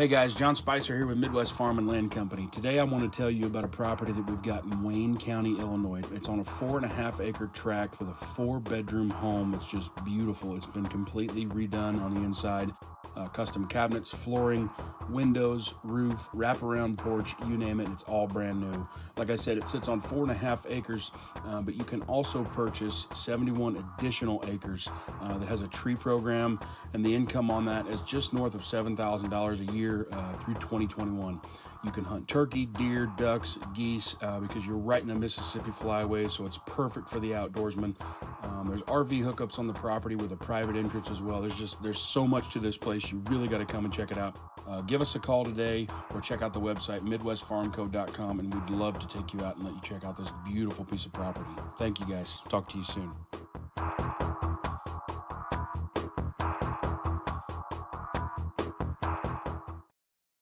Hey guys, John Spicer here with Midwest Farm and Land Company. Today I want to tell you about a property that we've got in Wayne County, Illinois. It's on a four and a half acre tract with a four bedroom home. It's just beautiful. It's been completely redone on the inside uh, custom cabinets, flooring, windows, roof, wraparound porch, you name it, it's all brand new. Like I said, it sits on four and a half acres, uh, but you can also purchase 71 additional acres uh, that has a tree program, and the income on that is just north of $7,000 a year uh, through 2021. You can hunt turkey, deer, ducks, geese, uh, because you're right in the Mississippi flyway, so it's perfect for the outdoorsman. Um, there's RV hookups on the property with a private entrance as well. There's just there's so much to this place. You really got to come and check it out. Uh, give us a call today or check out the website midwestfarmco.com, and we'd love to take you out and let you check out this beautiful piece of property. Thank you guys. Talk to you soon.